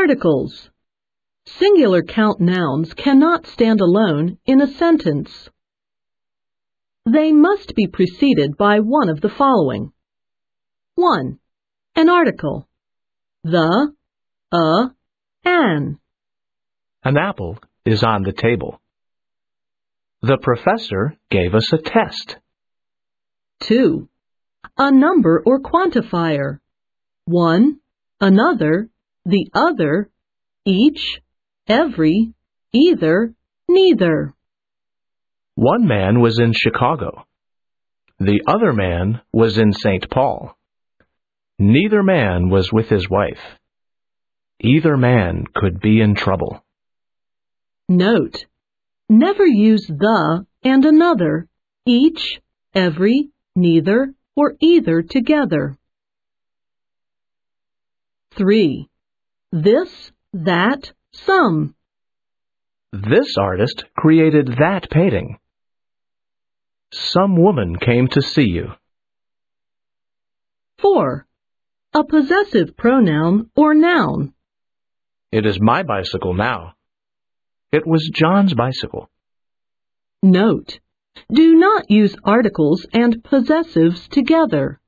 Articles. Singular count nouns cannot stand alone in a sentence. They must be preceded by one of the following. 1. An article. The, a, an. An apple is on the table. The professor gave us a test. 2. A number or quantifier. One, another, the other, each, every, either, neither. One man was in Chicago. The other man was in St. Paul. Neither man was with his wife. Either man could be in trouble. Note, never use the and another, each, every, neither, or either together. 3. This, that, some. This artist created that painting. Some woman came to see you. 4. A possessive pronoun or noun. It is my bicycle now. It was John's bicycle. Note, do not use articles and possessives together.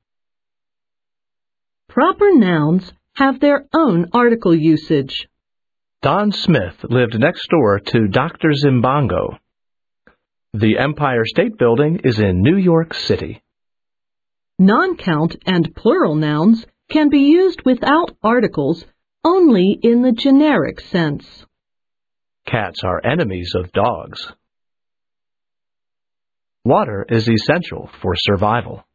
Proper nouns have their own article usage. Don Smith lived next door to Dr. Zimbongo. The Empire State Building is in New York City. Non-count and plural nouns can be used without articles only in the generic sense. Cats are enemies of dogs. Water is essential for survival.